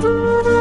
Música